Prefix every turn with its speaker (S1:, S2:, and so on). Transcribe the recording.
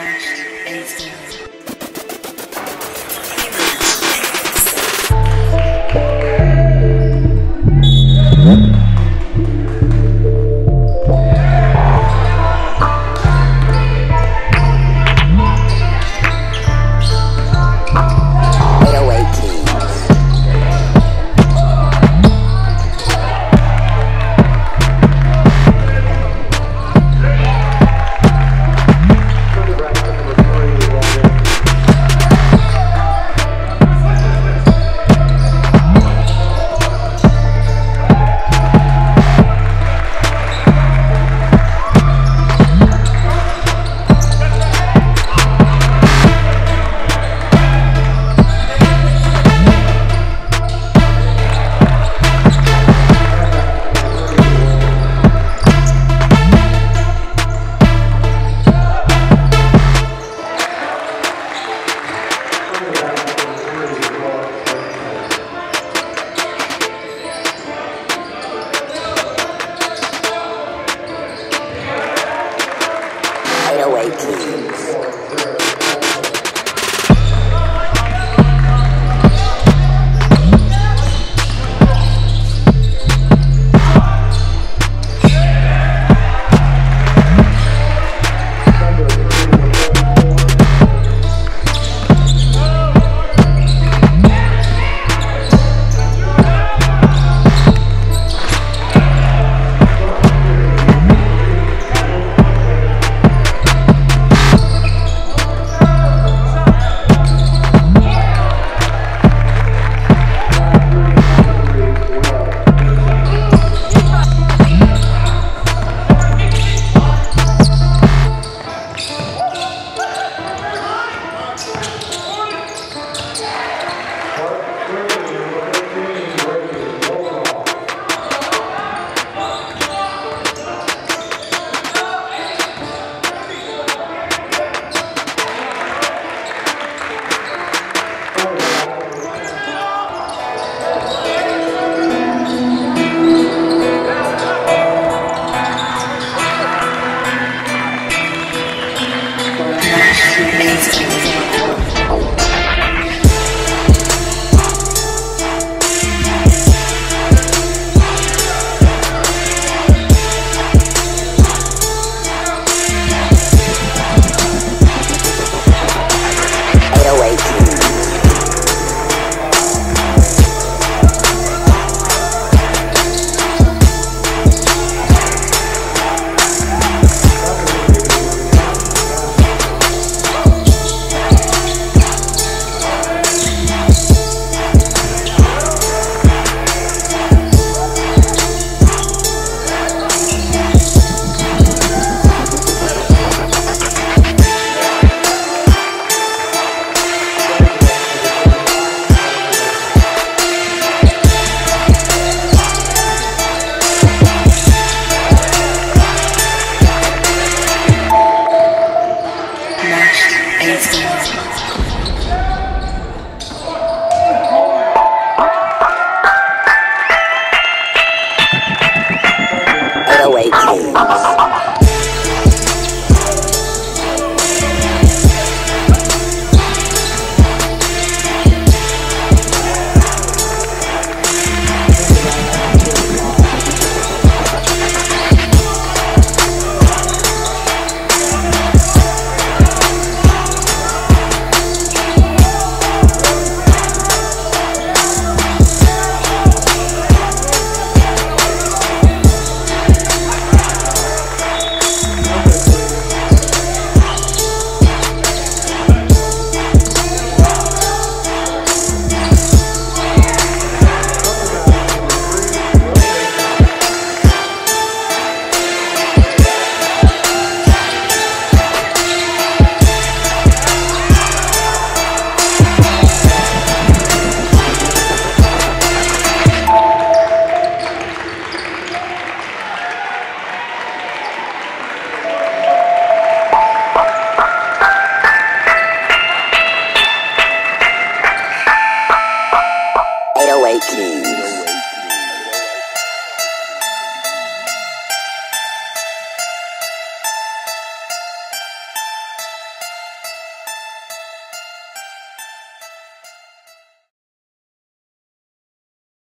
S1: Flash, ASMR.
S2: Thank you. Calma,